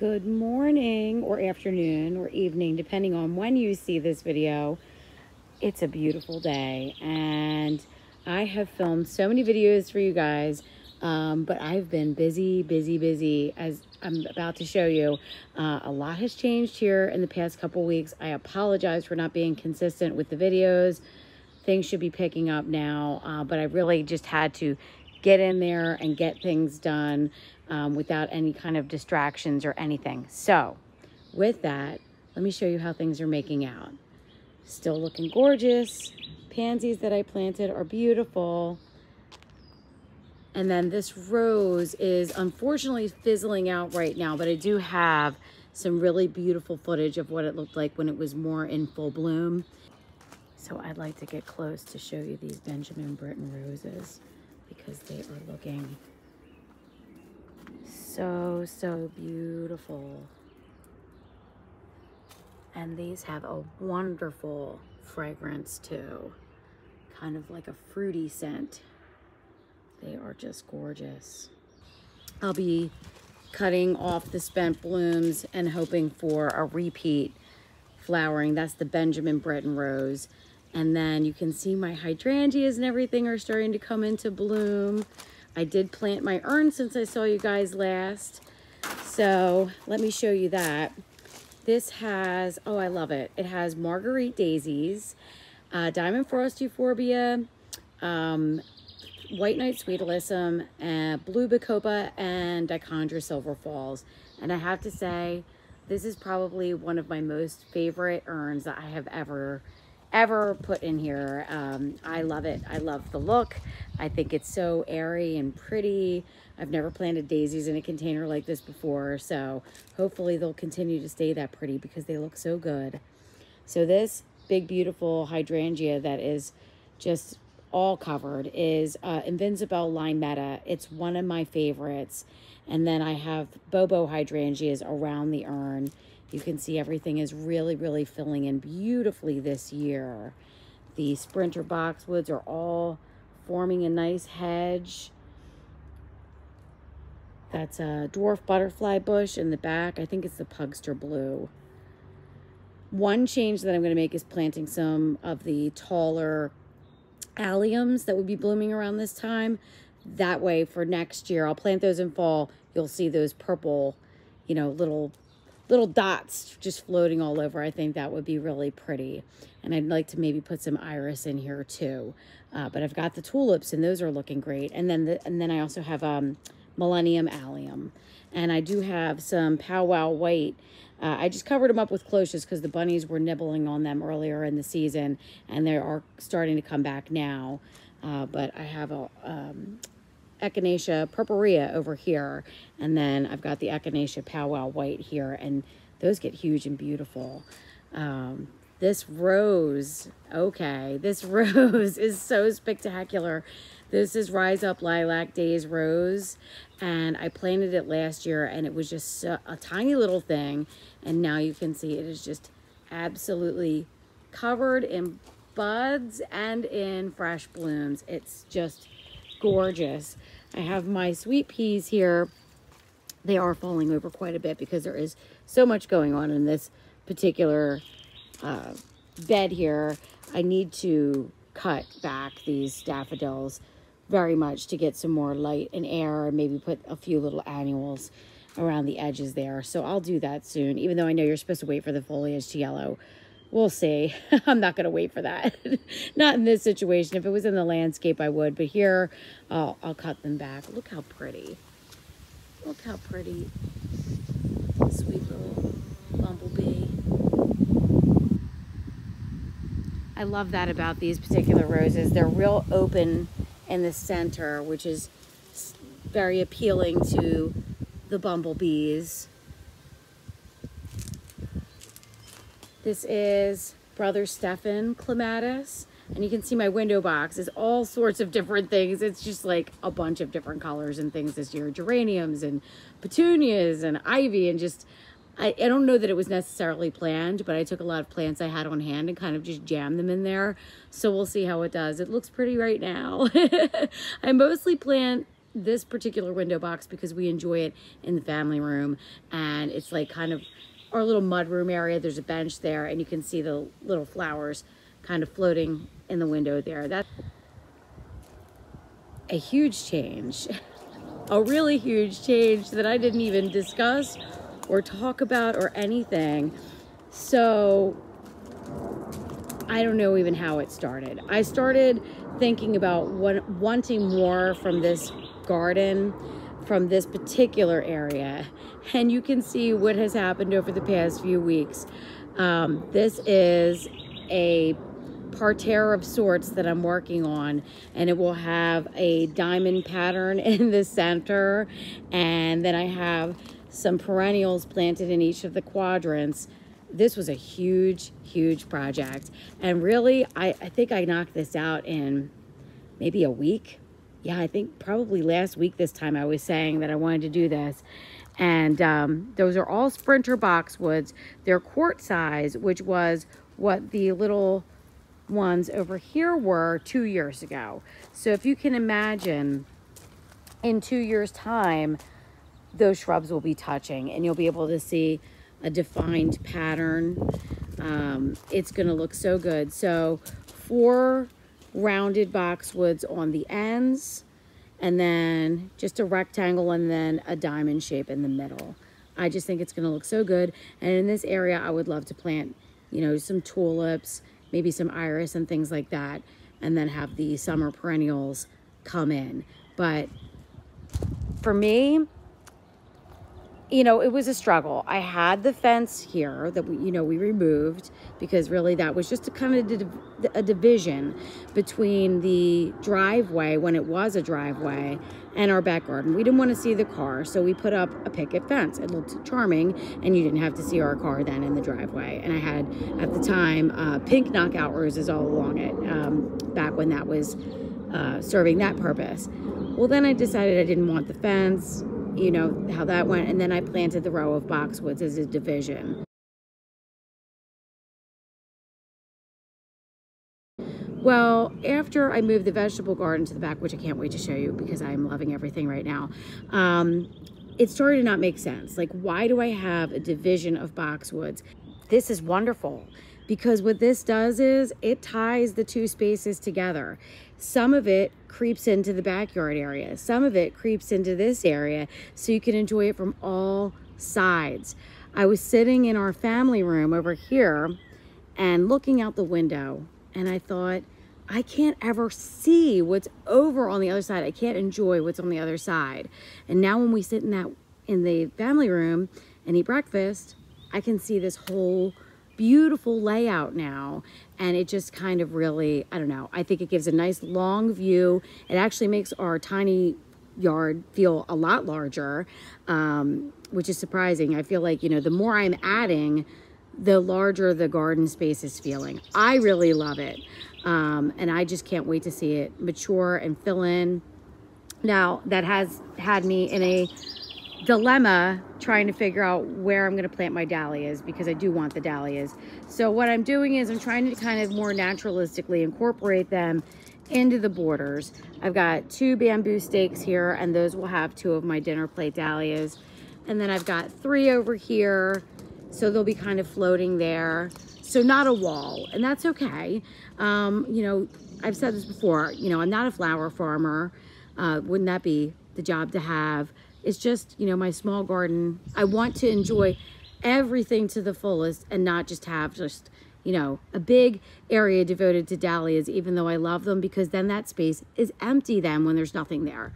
Good morning or afternoon or evening, depending on when you see this video. It's a beautiful day and I have filmed so many videos for you guys, um, but I've been busy, busy, busy as I'm about to show you. Uh, a lot has changed here in the past couple weeks. I apologize for not being consistent with the videos. Things should be picking up now, uh, but I really just had to get in there and get things done um, without any kind of distractions or anything. So with that, let me show you how things are making out. Still looking gorgeous. Pansies that I planted are beautiful. And then this rose is unfortunately fizzling out right now, but I do have some really beautiful footage of what it looked like when it was more in full bloom. So I'd like to get close to show you these Benjamin Britten roses because they are looking so, so beautiful. And these have a wonderful fragrance too. Kind of like a fruity scent. They are just gorgeous. I'll be cutting off the spent blooms and hoping for a repeat flowering. That's the Benjamin Britten rose. And then you can see my hydrangeas and everything are starting to come into bloom. I did plant my urn since I saw you guys last. So let me show you that. This has, oh, I love it. It has marguerite daisies, uh, diamond frost euphorbia, um, White Knight sweet alyssum, uh, blue bacopa, and dichondra silver falls. And I have to say, this is probably one of my most favorite urns that I have ever ever put in here. Um, I love it. I love the look. I think it's so airy and pretty. I've never planted daisies in a container like this before, so hopefully they'll continue to stay that pretty because they look so good. So this big, beautiful hydrangea that is just all covered is uh, Invincibelle Limetta. It's one of my favorites. And then I have Bobo hydrangeas around the urn. You can see everything is really, really filling in beautifully this year. The Sprinter boxwoods are all forming a nice hedge. That's a dwarf butterfly bush in the back. I think it's the Pugster Blue. One change that I'm going to make is planting some of the taller alliums that would be blooming around this time. That way for next year, I'll plant those in fall. You'll see those purple, you know, little little dots just floating all over. I think that would be really pretty. And I'd like to maybe put some iris in here too. Uh, but I've got the tulips and those are looking great. And then the, and then I also have um, Millennium Allium. And I do have some Powwow White. Uh, I just covered them up with cloches because the bunnies were nibbling on them earlier in the season. And they are starting to come back now. Uh, but I have a, um, Echinacea purpurea over here. And then I've got the Echinacea powwow white here. And those get huge and beautiful. Um, this rose, okay, this rose is so spectacular. This is Rise Up Lilac Days Rose. And I planted it last year and it was just a, a tiny little thing. And now you can see it is just absolutely covered in buds and in fresh blooms. It's just gorgeous. I have my sweet peas here. They are falling over quite a bit because there is so much going on in this particular uh, bed here. I need to cut back these daffodils very much to get some more light and air and maybe put a few little annuals around the edges there. So I'll do that soon, even though I know you're supposed to wait for the foliage to yellow we'll see. I'm not going to wait for that. not in this situation. If it was in the landscape, I would. But here, I'll, I'll cut them back. Look how pretty. Look how pretty. Sweet little bumblebee. I love that about these particular roses. They're real open in the center, which is very appealing to the bumblebees. This is Brother Stefan Clematis. And you can see my window box is all sorts of different things. It's just like a bunch of different colors and things this year. Geraniums and petunias and ivy and just, I, I don't know that it was necessarily planned, but I took a lot of plants I had on hand and kind of just jammed them in there. So we'll see how it does. It looks pretty right now. I mostly plant this particular window box because we enjoy it in the family room and it's like kind of our little mud room area. There's a bench there and you can see the little flowers kind of floating in the window there. That's a huge change, a really huge change that I didn't even discuss or talk about or anything. So I don't know even how it started. I started thinking about what, wanting more from this garden, from this particular area. And you can see what has happened over the past few weeks. Um, this is a parterre of sorts that I'm working on and it will have a diamond pattern in the center and then I have some perennials planted in each of the quadrants this was a huge huge project and really I, I think I knocked this out in maybe a week yeah I think probably last week this time I was saying that I wanted to do this and um, those are all sprinter boxwoods they're quart size which was what the little ones over here were two years ago. So if you can imagine in two years time, those shrubs will be touching and you'll be able to see a defined pattern. Um, it's going to look so good. So four rounded boxwoods on the ends and then just a rectangle and then a diamond shape in the middle. I just think it's going to look so good. And in this area, I would love to plant, you know, some tulips maybe some iris and things like that, and then have the summer perennials come in. But for me, you know, it was a struggle. I had the fence here that we, you know, we removed because really that was just a kind of a division between the driveway when it was a driveway and our back garden. We didn't want to see the car, so we put up a picket fence. It looked charming, and you didn't have to see our car then in the driveway. And I had, at the time, uh, pink knockout roses all along it, um, back when that was uh, serving that purpose. Well, then I decided I didn't want the fence you know, how that went. And then I planted the row of boxwoods as a division. Well, after I moved the vegetable garden to the back, which I can't wait to show you because I'm loving everything right now, um, it started to not make sense. Like, why do I have a division of boxwoods? This is wonderful because what this does is it ties the two spaces together. Some of it creeps into the backyard area. Some of it creeps into this area so you can enjoy it from all sides. I was sitting in our family room over here and looking out the window and I thought, I can't ever see what's over on the other side. I can't enjoy what's on the other side. And now when we sit in that in the family room and eat breakfast, I can see this whole beautiful layout now and it just kind of really i don't know i think it gives a nice long view. It actually makes our tiny yard feel a lot larger um, which is surprising. I feel like you know the more i'm adding the larger the garden space is feeling. I really love it um, and i just can't wait to see it mature and fill in. Now that has had me in a dilemma trying to figure out where I'm going to plant my dahlias because I do want the dahlias. So what I'm doing is I'm trying to kind of more naturalistically incorporate them into the borders. I've got two bamboo stakes here and those will have two of my dinner plate dahlias. And then I've got three over here. So they'll be kind of floating there. So not a wall and that's okay. Um, you know, I've said this before, you know, I'm not a flower farmer. Uh, wouldn't that be the job to have? It's just, you know, my small garden. I want to enjoy everything to the fullest and not just have just, you know, a big area devoted to dahlias, even though I love them, because then that space is empty then when there's nothing there.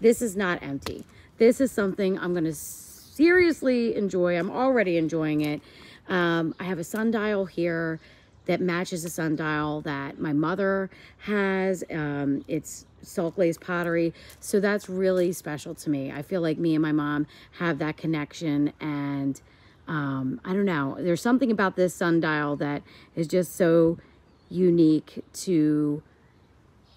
This is not empty. This is something I'm going to seriously enjoy. I'm already enjoying it. Um, I have a sundial here that matches a sundial that my mother has. Um, it's salt glazed pottery. So that's really special to me. I feel like me and my mom have that connection and um, I don't know. There's something about this sundial that is just so unique to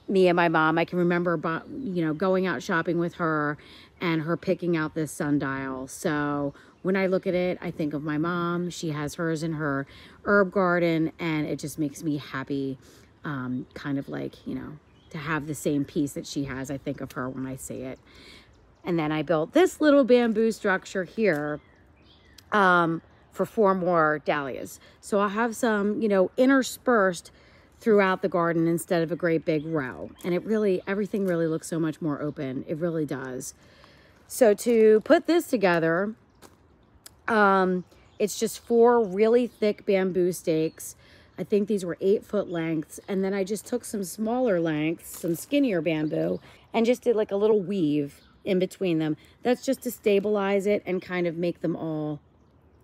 me and my mom. I can remember, you know, going out shopping with her and her picking out this sundial. So when I look at it, I think of my mom. She has hers in her herb garden and it just makes me happy. Um, kind of like, you know, to have the same piece that she has. I think of her when I see it. And then I built this little bamboo structure here um, for four more dahlias. So I'll have some, you know, interspersed throughout the garden instead of a great big row. And it really, everything really looks so much more open. It really does. So to put this together, um, it's just four really thick bamboo stakes I think these were eight foot lengths. And then I just took some smaller lengths, some skinnier bamboo, and just did like a little weave in between them. That's just to stabilize it and kind of make them all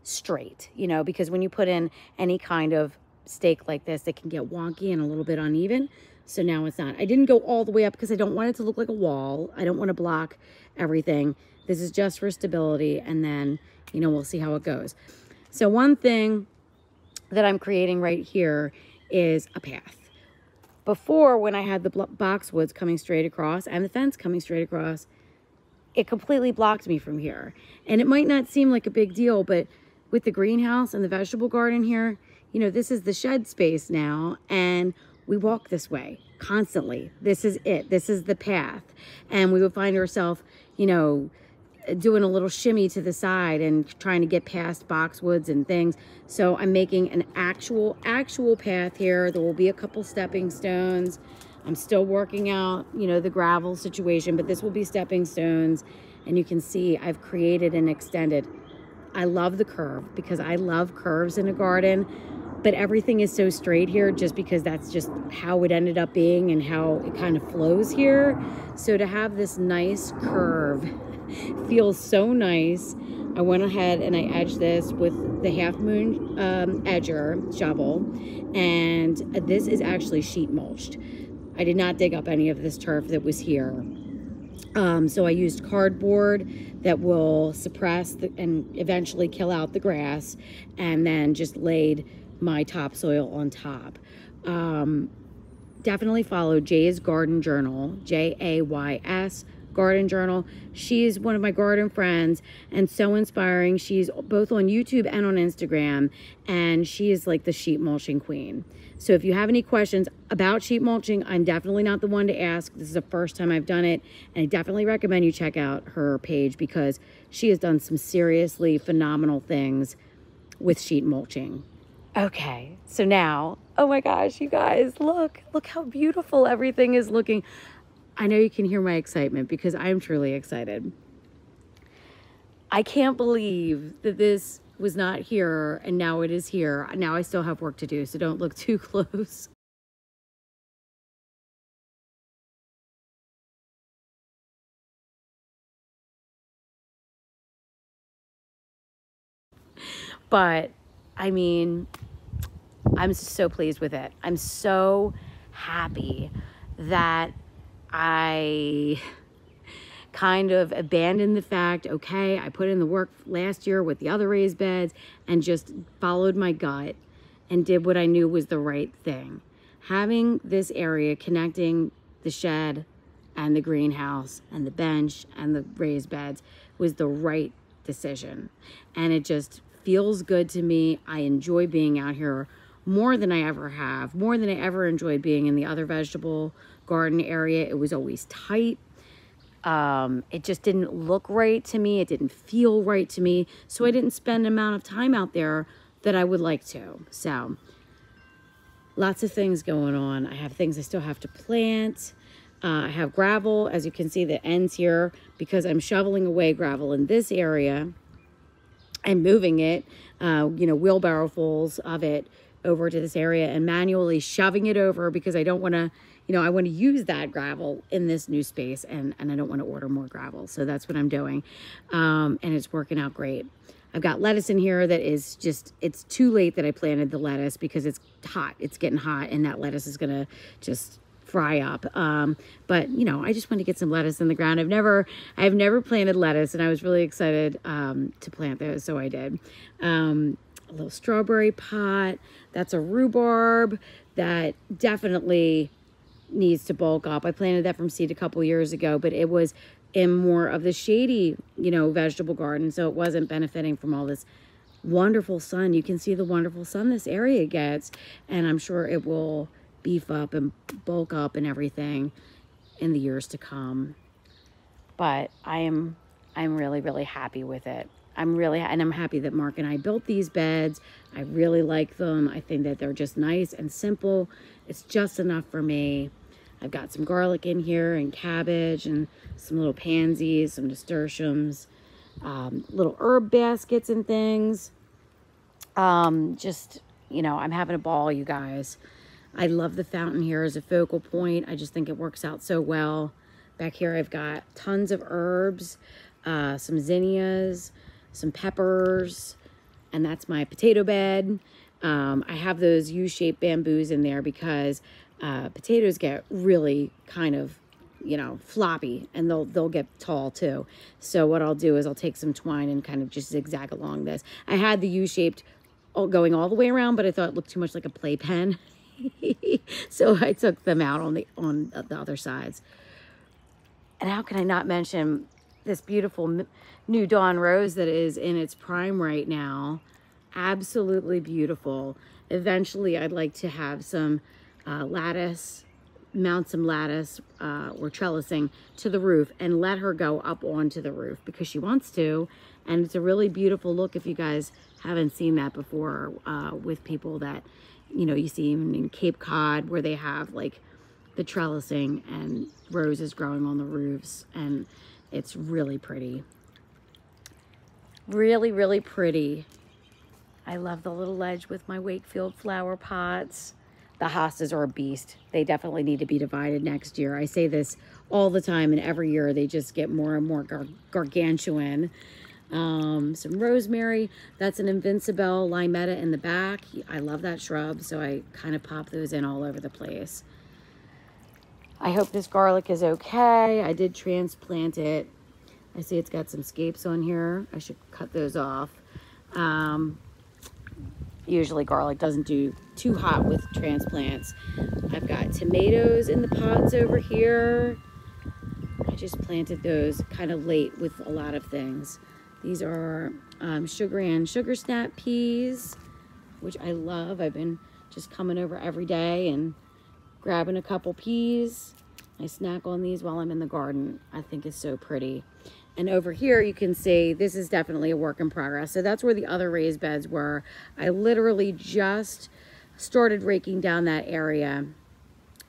straight, you know, because when you put in any kind of stake like this, it can get wonky and a little bit uneven. So now it's not. I didn't go all the way up because I don't want it to look like a wall. I don't want to block everything. This is just for stability. And then, you know, we'll see how it goes. So one thing that I'm creating right here is a path. Before, when I had the boxwoods coming straight across and the fence coming straight across, it completely blocked me from here. And it might not seem like a big deal, but with the greenhouse and the vegetable garden here, you know, this is the shed space now, and we walk this way constantly. This is it. This is the path. And we would find ourselves, you know, doing a little shimmy to the side and trying to get past boxwoods and things. So I'm making an actual, actual path here. There will be a couple stepping stones. I'm still working out, you know, the gravel situation, but this will be stepping stones. And you can see I've created and extended. I love the curve because I love curves in a garden, but everything is so straight here just because that's just how it ended up being and how it kind of flows here. So to have this nice curve feels so nice. I went ahead and I edged this with the Half Moon um, edger shovel, and this is actually sheet mulched. I did not dig up any of this turf that was here. Um, so I used cardboard that will suppress the, and eventually kill out the grass, and then just laid my topsoil on top. Um, definitely follow Jay's Garden Journal, J A Y S garden journal. She's one of my garden friends and so inspiring. She's both on YouTube and on Instagram, and she is like the sheet mulching queen. So if you have any questions about sheet mulching, I'm definitely not the one to ask. This is the first time I've done it, and I definitely recommend you check out her page because she has done some seriously phenomenal things with sheet mulching. Okay, so now, oh my gosh, you guys, look, look how beautiful everything is looking. I know you can hear my excitement because I'm truly excited. I can't believe that this was not here and now it is here. Now I still have work to do, so don't look too close. But I mean, I'm so pleased with it. I'm so happy that I kind of abandoned the fact, okay, I put in the work last year with the other raised beds and just followed my gut and did what I knew was the right thing. Having this area connecting the shed and the greenhouse and the bench and the raised beds was the right decision. And it just feels good to me. I enjoy being out here more than I ever have, more than I ever enjoyed being in the other vegetable garden area. It was always tight. Um, it just didn't look right to me. It didn't feel right to me. So I didn't spend amount of time out there that I would like to. So lots of things going on. I have things I still have to plant. Uh, I have gravel, as you can see, the ends here, because I'm shoveling away gravel in this area and moving it, uh, you know, wheelbarrow fulls of it over to this area and manually shoving it over because I don't want to you know, I want to use that gravel in this new space and, and I don't want to order more gravel. So that's what I'm doing. Um, and it's working out great. I've got lettuce in here that is just, it's too late that I planted the lettuce because it's hot. It's getting hot and that lettuce is going to just fry up. Um, but you know, I just want to get some lettuce in the ground. I've never, I've never planted lettuce and I was really excited um, to plant those. So I did. Um, a little strawberry pot. That's a rhubarb that definitely needs to bulk up. I planted that from seed a couple years ago, but it was in more of the shady, you know, vegetable garden. So it wasn't benefiting from all this wonderful sun. You can see the wonderful sun this area gets, and I'm sure it will beef up and bulk up and everything in the years to come. But I am I'm really really happy with it. I'm really and I'm happy that Mark and I built these beds. I really like them. I think that they're just nice and simple. It's just enough for me. I've got some garlic in here and cabbage and some little pansies, some nasturtiums, um, little herb baskets and things. Um, just, you know, I'm having a ball, you guys. I love the fountain here as a focal point. I just think it works out so well. Back here, I've got tons of herbs, uh, some zinnias, some peppers, and that's my potato bed. Um, I have those U-shaped bamboos in there because uh, potatoes get really kind of, you know, floppy and they'll, they'll get tall too. So what I'll do is I'll take some twine and kind of just zigzag along this. I had the U-shaped going all the way around, but I thought it looked too much like a playpen. so I took them out on the, on the other sides. And how can I not mention this beautiful new dawn rose that is in its prime right now? Absolutely beautiful. Eventually, I'd like to have some uh, lattice, mount some lattice uh, or trellising to the roof and let her go up onto the roof because she wants to. And it's a really beautiful look if you guys haven't seen that before uh, with people that, you know, you see even in Cape Cod where they have like the trellising and roses growing on the roofs. And it's really pretty. Really, really pretty. I love the little ledge with my Wakefield flower pots the hostas are a beast. They definitely need to be divided next year. I say this all the time, and every year they just get more and more gar gargantuan. Um, some rosemary. That's an Invincibelle limetta in the back. I love that shrub, so I kind of pop those in all over the place. I hope this garlic is okay. I did transplant it. I see it's got some scapes on here. I should cut those off. Um, usually garlic doesn't do too hot with transplants. I've got tomatoes in the pots over here. I just planted those kind of late with a lot of things. These are um, sugar and sugar snap peas, which I love. I've been just coming over every day and grabbing a couple peas. I snack on these while I'm in the garden. I think it's so pretty. And over here, you can see this is definitely a work in progress. So that's where the other raised beds were. I literally just started raking down that area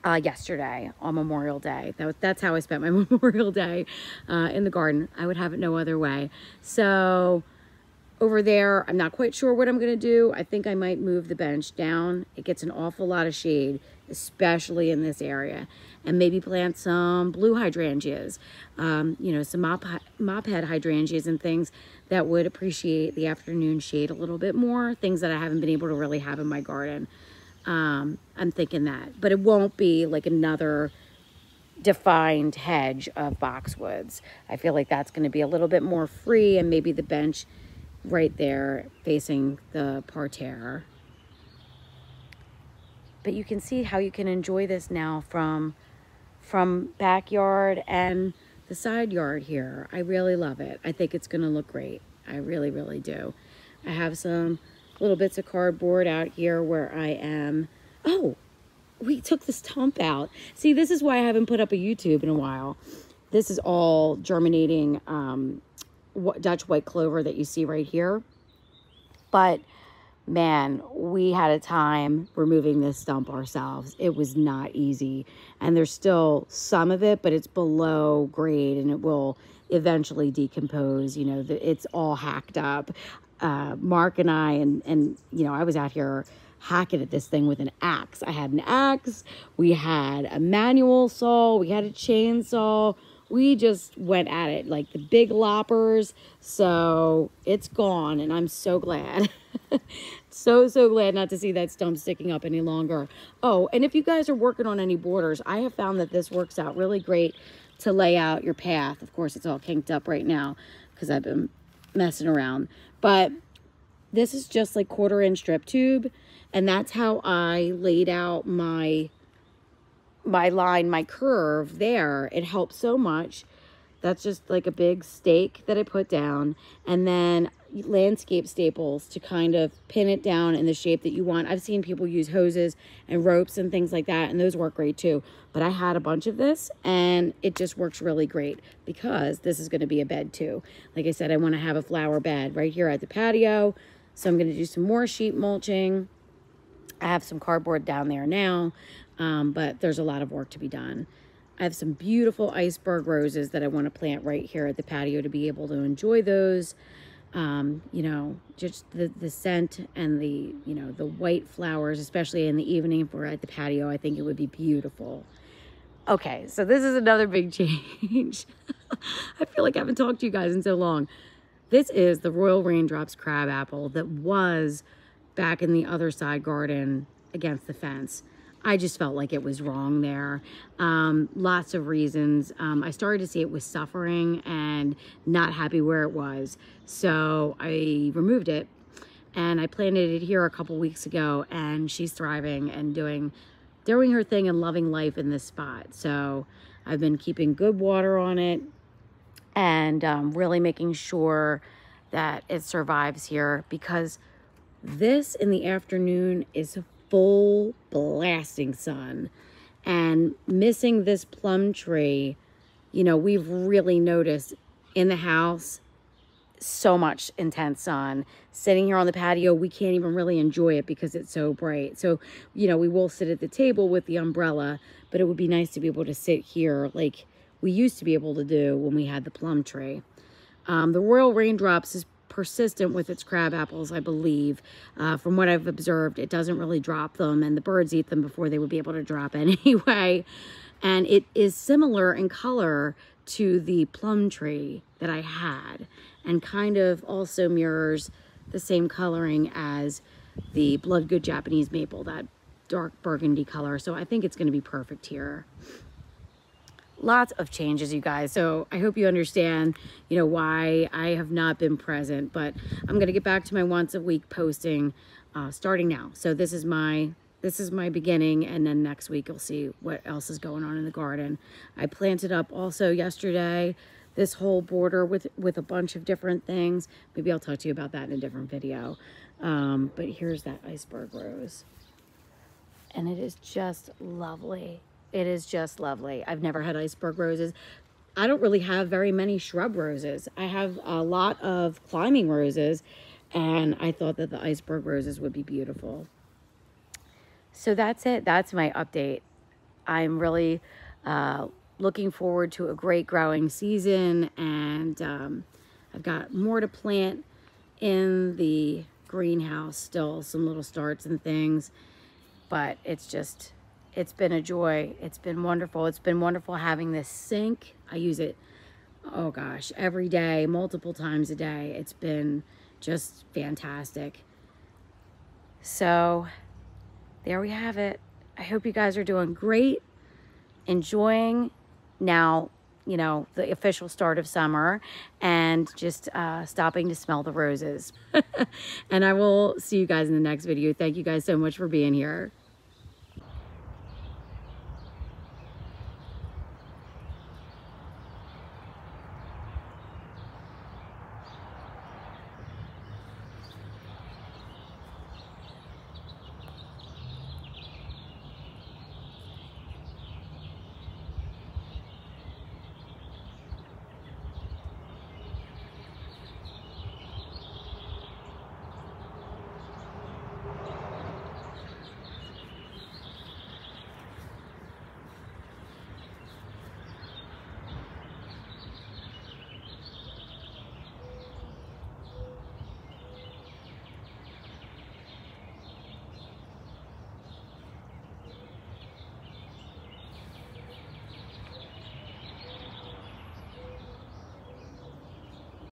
uh, yesterday on Memorial Day. That was, that's how I spent my Memorial Day uh, in the garden. I would have it no other way. So over there, I'm not quite sure what I'm going to do. I think I might move the bench down. It gets an awful lot of shade, especially in this area and maybe plant some blue hydrangeas, um, you know, some mop, mop head hydrangeas and things that would appreciate the afternoon shade a little bit more, things that I haven't been able to really have in my garden. Um, I'm thinking that, but it won't be like another defined hedge of boxwoods. I feel like that's going to be a little bit more free and maybe the bench right there facing the parterre. But you can see how you can enjoy this now from from backyard and the side yard here. I really love it. I think it's going to look great. I really, really do. I have some little bits of cardboard out here where I am. Oh, we took this stump out. See, this is why I haven't put up a YouTube in a while. This is all germinating um, Dutch white clover that you see right here. But man, we had a time removing this stump ourselves. It was not easy. And there's still some of it, but it's below grade and it will eventually decompose. You know, it's all hacked up. Uh, Mark and I, and, and, you know, I was out here hacking at this thing with an axe. I had an axe. We had a manual saw. We had a chainsaw we just went at it like the big loppers. So it's gone, and I'm so glad. so, so glad not to see that stump sticking up any longer. Oh, and if you guys are working on any borders, I have found that this works out really great to lay out your path. Of course, it's all kinked up right now because I've been messing around. But this is just like quarter inch drip tube. And that's how I laid out my my line, my curve there, it helps so much. That's just like a big stake that I put down. And then landscape staples to kind of pin it down in the shape that you want. I've seen people use hoses and ropes and things like that, and those work great too. But I had a bunch of this, and it just works really great because this is going to be a bed too. Like I said, I want to have a flower bed right here at the patio. So I'm going to do some more sheet mulching. I have some cardboard down there now, um, but there's a lot of work to be done. I have some beautiful iceberg roses that I want to plant right here at the patio to be able to enjoy those um, you know, just the, the scent and the, you know, the white flowers, especially in the evening if we're at the patio, I think it would be beautiful. Okay, so this is another big change. I feel like I haven't talked to you guys in so long. This is the Royal Raindrops crab apple that was back in the other side garden against the fence. I just felt like it was wrong there. Um, lots of reasons. Um, I started to see it was suffering and not happy where it was. So I removed it and I planted it here a couple weeks ago and she's thriving and doing, doing her thing and loving life in this spot. So I've been keeping good water on it and um, really making sure that it survives here because this in the afternoon is full blasting sun and missing this plum tree, you know, we've really noticed in the house so much intense sun. Sitting here on the patio, we can't even really enjoy it because it's so bright. So, you know, we will sit at the table with the umbrella, but it would be nice to be able to sit here like we used to be able to do when we had the plum tree. Um, the Royal Raindrops is persistent with its crab apples, I believe. Uh, from what I've observed, it doesn't really drop them, and the birds eat them before they would be able to drop anyway. And it is similar in color to the plum tree that I had, and kind of also mirrors the same coloring as the Bloodgood Japanese maple, that dark burgundy color. So I think it's going to be perfect here lots of changes, you guys. So I hope you understand, you know, why I have not been present. But I'm going to get back to my once a week posting uh, starting now. So this is my this is my beginning and then next week you'll see what else is going on in the garden. I planted up also yesterday this whole border with with a bunch of different things. Maybe I'll talk to you about that in a different video. Um, but here's that iceberg rose. And it is just lovely. It is just lovely. I've never had iceberg roses. I don't really have very many shrub roses. I have a lot of climbing roses and I thought that the iceberg roses would be beautiful. So that's it. That's my update. I'm really uh, looking forward to a great growing season and um, I've got more to plant in the greenhouse still, some little starts and things, but it's just it's been a joy. It's been wonderful. It's been wonderful having this sink. I use it, oh gosh, every day, multiple times a day. It's been just fantastic. So there we have it. I hope you guys are doing great, enjoying now, you know, the official start of summer and just uh, stopping to smell the roses. and I will see you guys in the next video. Thank you guys so much for being here.